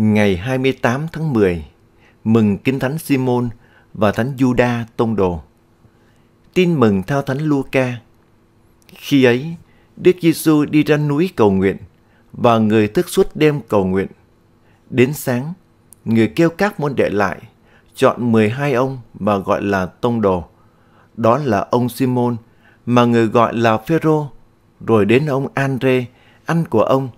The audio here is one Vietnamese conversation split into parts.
Ngày 28 tháng 10, mừng Kinh Thánh Simon và Thánh Juda Tông Đồ. Tin mừng theo Thánh Luca. Khi ấy, Đức Giêsu đi ra núi cầu nguyện và người thức suốt đêm cầu nguyện. Đến sáng, người kêu các môn đệ lại, chọn 12 ông mà gọi là Tông Đồ. Đó là ông Simon mà người gọi là Phêrô, rồi đến ông Andre, anh của ông.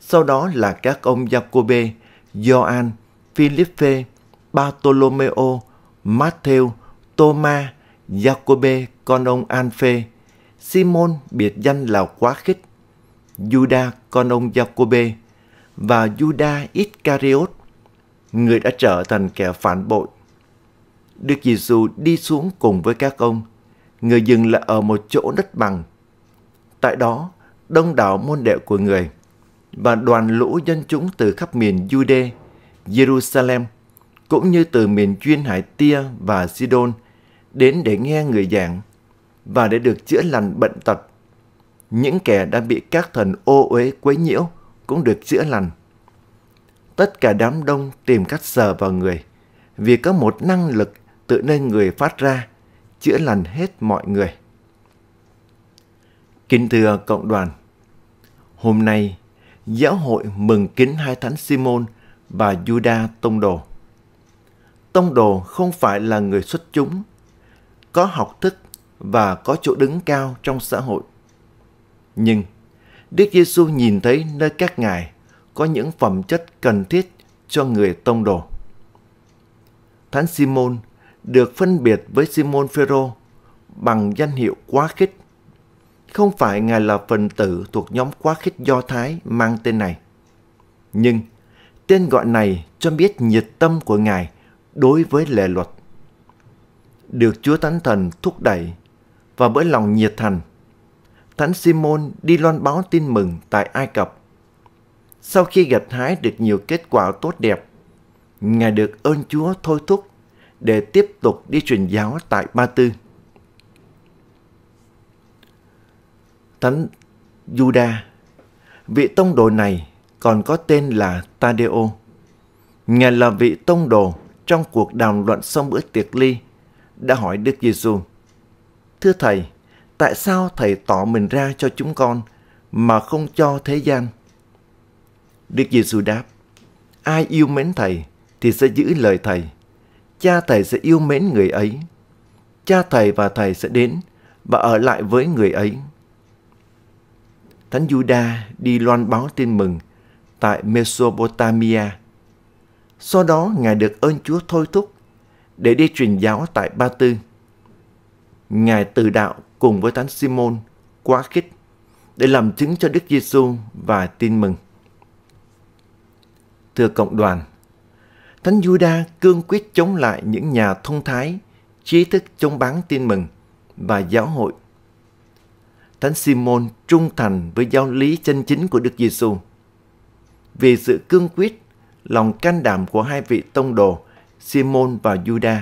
Sau đó là các ông Giacôbê, Gioan, Philippe, Bartolomeo, Matthew, Thomas, Jacobe con ông Anphe, Simon biệt danh là quá khích, Judas con ông Jacobe và Judas Iscariot, người đã trở thành kẻ phản bội. Đức Giêsu đi xuống cùng với các ông, người dừng lại ở một chỗ đất bằng. Tại đó, đông đảo môn đệ của người và đoàn lũ dân chúng từ khắp miền Jude, Jerusalem, cũng như từ miền chuyên Hải Tia và Sidon đến để nghe người giảng và để được chữa lành bệnh tật. Những kẻ đã bị các thần ô uế quấy nhiễu cũng được chữa lành. Tất cả đám đông tìm cách sờ vào người vì có một năng lực tự nên người phát ra chữa lành hết mọi người. Kính thưa cộng đoàn, hôm nay giáo hội mừng kính hai thánh Simon và Juda Tông Đồ. Tông Đồ không phải là người xuất chúng, có học thức và có chỗ đứng cao trong xã hội. Nhưng Đức Giêsu nhìn thấy nơi các ngài có những phẩm chất cần thiết cho người tông đồ. Thánh Simon được phân biệt với Simon Phêrô bằng danh hiệu quá khích. Không phải ngài là phần tử thuộc nhóm quá khích Do Thái mang tên này. Nhưng tên gọi này cho biết nhiệt tâm của ngài đối với lệ luật. Được Chúa Thánh Thần thúc đẩy và bởi lòng nhiệt thành, Thánh Simon đi loan báo tin mừng tại Ai Cập. Sau khi gặt hái được nhiều kết quả tốt đẹp, Ngài được ơn Chúa thôi thúc để tiếp tục đi truyền giáo tại Ba Tư. Thánh Juda, vị tông đồ này còn có tên là Tadeo. Ngài là vị tông đồ trong cuộc đàm luận sau bữa tiệc ly đã hỏi Đức Giêsu: Thưa Thầy, tại sao Thầy tỏ mình ra cho chúng con mà không cho thế gian? Đức Giêsu đáp: Ai yêu mến Thầy thì sẽ giữ lời Thầy. Cha Thầy sẽ yêu mến người ấy. Cha Thầy và Thầy sẽ đến và ở lại với người ấy. Thánh Juda đi loan báo tin mừng tại Mesopotamia sau đó Ngài được ơn Chúa thôi thúc để đi truyền giáo tại Ba Tư. Ngài từ đạo cùng với Thánh Simon quá khích để làm chứng cho Đức Giêsu và tin mừng. Thưa cộng đoàn, Thánh Juda cương quyết chống lại những nhà thông thái, trí thức chống bán tin mừng và giáo hội. Thánh Simon trung thành với giáo lý chân chính của Đức Giêsu. Vì sự cương quyết lòng can đảm của hai vị tông đồ Simon và Juda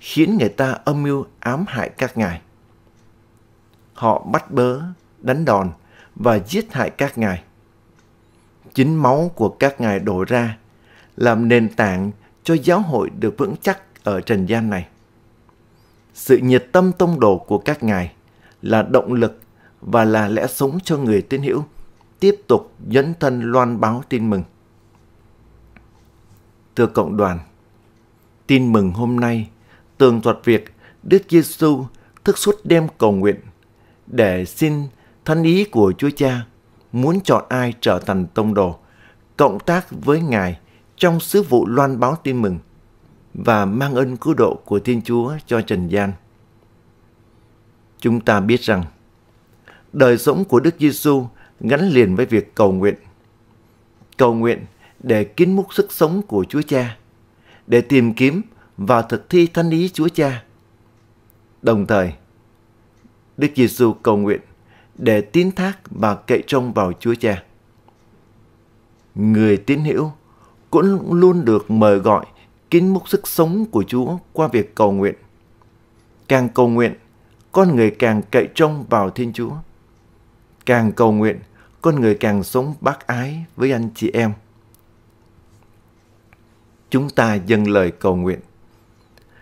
khiến người ta âm mưu ám hại các ngài. Họ bắt bớ, đánh đòn và giết hại các ngài. Chính máu của các ngài đổ ra làm nền tảng cho giáo hội được vững chắc ở trần gian này. Sự nhiệt tâm tông đồ của các ngài là động lực và là lẽ sống cho người tín hữu tiếp tục dấn thân loan báo tin mừng. Thưa cộng đoàn, tin mừng hôm nay tường thuật việc Đức Giêsu thức suốt đêm cầu nguyện để xin thân ý của Chúa Cha muốn chọn ai trở thành tông đồ, cộng tác với Ngài trong sứ vụ loan báo tin mừng và mang ơn cứu độ của Thiên Chúa cho trần gian. Chúng ta biết rằng đời sống của Đức Giêsu gắn liền với việc cầu nguyện. Cầu nguyện để kín múc sức sống của Chúa Cha, để tìm kiếm và thực thi thánh ý Chúa Cha. Đồng thời, Đức Giêsu cầu nguyện để tín thác và cậy trông vào Chúa Cha. Người tín hữu cũng luôn được mời gọi kín múc sức sống của Chúa qua việc cầu nguyện. Càng cầu nguyện, con người càng cậy trông vào Thiên Chúa. Càng cầu nguyện, con người càng sống bác ái với anh chị em. chúng ta dâng lời cầu nguyện.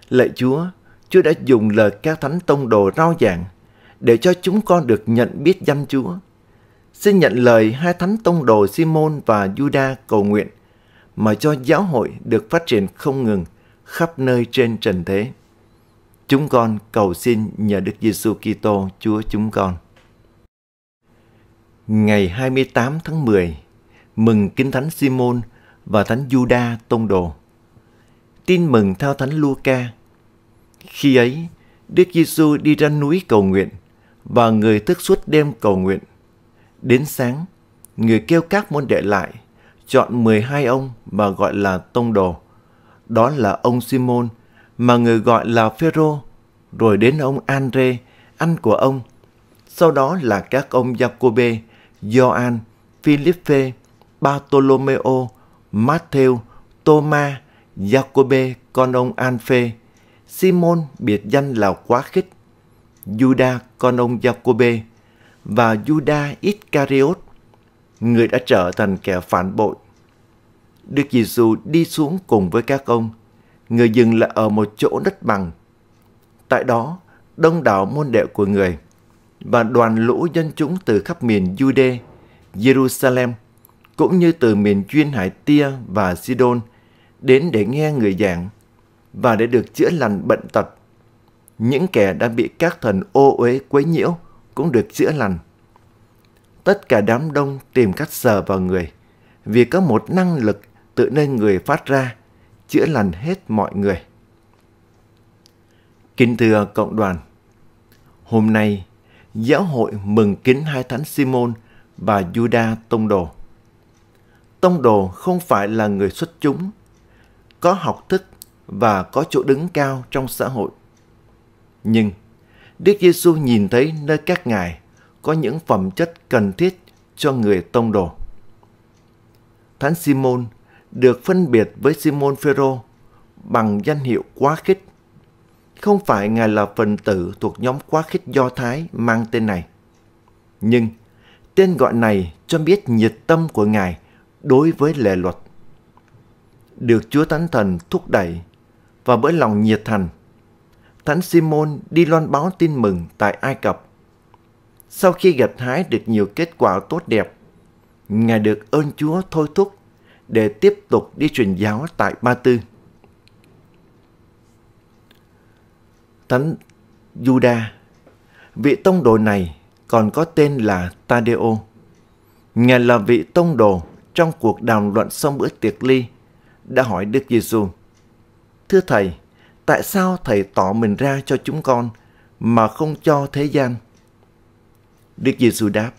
Lạy Chúa, Chúa đã dùng lời các thánh tông đồ rao giảng để cho chúng con được nhận biết danh Chúa. Xin nhận lời hai thánh tông đồ Simon và Juda cầu nguyện mà cho giáo hội được phát triển không ngừng khắp nơi trên trần thế. Chúng con cầu xin nhờ Đức Giêsu Kitô Chúa chúng con. Ngày 28 tháng 10, mừng Kinh Thánh Simon và Thánh Juda Tông Đồ. Tin mừng theo Thánh Luca. Khi ấy, Đức Giêsu đi ra núi cầu nguyện và người thức suốt đêm cầu nguyện. Đến sáng, người kêu các môn đệ lại, chọn 12 ông mà gọi là Tông Đồ. Đó là ông Simon mà người gọi là Phêrô, rồi đến ông Andre, anh của ông. Sau đó là các ông Jacobe, Gioan, Philippe, Bartolomeo, Matthew, Thomas, Jacobe con ông Anphe, Simon biệt danh là quá khích, Judas con ông Jacobe và Judas Iscariot, người đã trở thành kẻ phản bội. Đức Giêsu đi xuống cùng với các ông, người dừng lại ở một chỗ đất bằng. Tại đó, đông đảo môn đệ của người và đoàn lũ dân chúng từ khắp miền Jude, Jerusalem cũng như từ miền chuyên Hải Tia và Sidon đến để nghe người giảng và để được chữa lành bệnh tật. Những kẻ đã bị các thần ô uế quấy nhiễu cũng được chữa lành. Tất cả đám đông tìm cách sờ vào người vì có một năng lực tự nên người phát ra chữa lành hết mọi người. Kính thưa cộng đoàn, hôm nay giáo hội mừng kính hai thánh Simon và Juda Tông Đồ. Tông Đồ không phải là người xuất chúng, có học thức và có chỗ đứng cao trong xã hội. Nhưng Đức Giêsu nhìn thấy nơi các ngài có những phẩm chất cần thiết cho người tông đồ. Thánh Simon được phân biệt với Simon Phêrô bằng danh hiệu quá khích. Không phải ngài là phần tử thuộc nhóm quá khích Do Thái mang tên này. Nhưng tên gọi này cho biết nhiệt tâm của ngài đối với lệ luật. Được Chúa Thánh Thần thúc đẩy và bởi lòng nhiệt thành, Thánh Simon đi loan báo tin mừng tại Ai Cập. Sau khi gặt hái được nhiều kết quả tốt đẹp, Ngài được ơn Chúa thôi thúc để tiếp tục đi truyền giáo tại Ba Tư. Thánh Juda, vị tông đồ này còn có tên là Tadeo. Ngài là vị tông đồ trong cuộc đàm luận sau bữa tiệc ly đã hỏi Đức Giêsu: Thưa Thầy, tại sao Thầy tỏ mình ra cho chúng con mà không cho thế gian? Đức Giêsu đáp: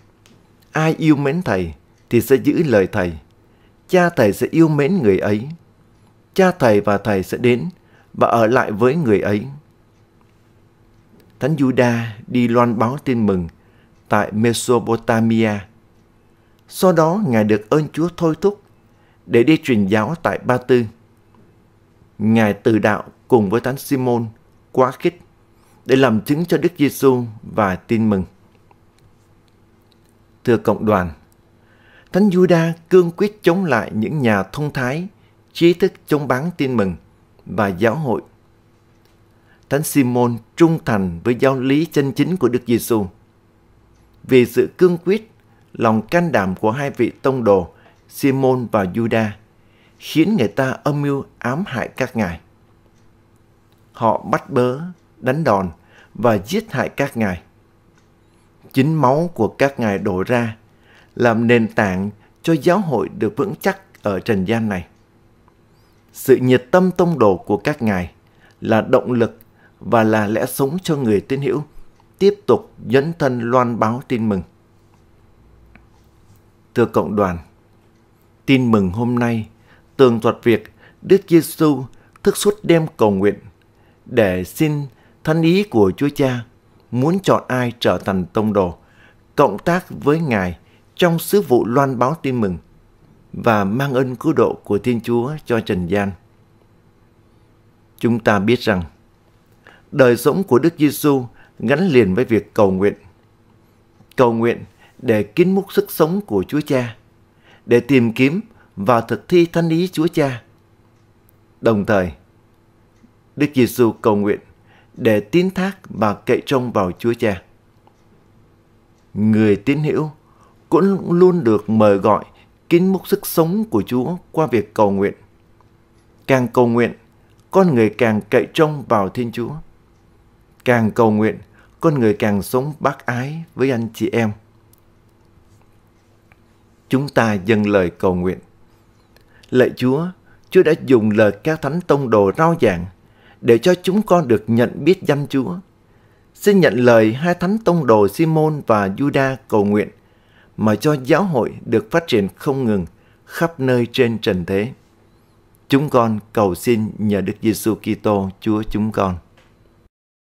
Ai yêu mến Thầy thì sẽ giữ lời Thầy. Cha Thầy sẽ yêu mến người ấy. Cha Thầy và Thầy sẽ đến và ở lại với người ấy. Thánh Juda đi loan báo tin mừng tại Mesopotamia sau đó Ngài được ơn Chúa thôi thúc để đi truyền giáo tại Ba Tư. Ngài từ đạo cùng với Thánh Simon quá khích để làm chứng cho Đức Giêsu và tin mừng. Thưa cộng đoàn, Thánh Juda cương quyết chống lại những nhà thông thái, trí thức chống bán tin mừng và giáo hội. Thánh Simon trung thành với giáo lý chân chính của Đức Giêsu. Vì sự cương quyết lòng can đảm của hai vị tông đồ Simon và Juda khiến người ta âm mưu ám hại các ngài. Họ bắt bớ, đánh đòn và giết hại các ngài. Chính máu của các ngài đổ ra làm nền tảng cho giáo hội được vững chắc ở trần gian này. Sự nhiệt tâm tông đồ của các ngài là động lực và là lẽ sống cho người tín hữu tiếp tục dấn thân loan báo tin mừng. Thưa cộng đoàn, tin mừng hôm nay tường thuật việc Đức Giêsu thức suốt đêm cầu nguyện để xin thân ý của Chúa Cha muốn chọn ai trở thành tông đồ, cộng tác với Ngài trong sứ vụ loan báo tin mừng và mang ơn cứu độ của Thiên Chúa cho trần gian. Chúng ta biết rằng đời sống của Đức Giêsu gắn liền với việc cầu nguyện. Cầu nguyện để kín múc sức sống của Chúa Cha, để tìm kiếm và thực thi thánh ý Chúa Cha. Đồng thời, Đức Giêsu cầu nguyện để tín thác và cậy trông vào Chúa Cha. Người tín hữu cũng luôn được mời gọi kín múc sức sống của Chúa qua việc cầu nguyện. Càng cầu nguyện, con người càng cậy trông vào Thiên Chúa. Càng cầu nguyện, con người càng sống bác ái với anh chị em. Chúng ta dâng lời cầu nguyện. Lạy Chúa, Chúa đã dùng lời các thánh tông đồ rao giảng để cho chúng con được nhận biết danh Chúa. Xin nhận lời hai thánh tông đồ Simon và Juda cầu nguyện mà cho giáo hội được phát triển không ngừng khắp nơi trên trần thế. Chúng con cầu xin nhờ Đức Giêsu Kitô Chúa chúng con.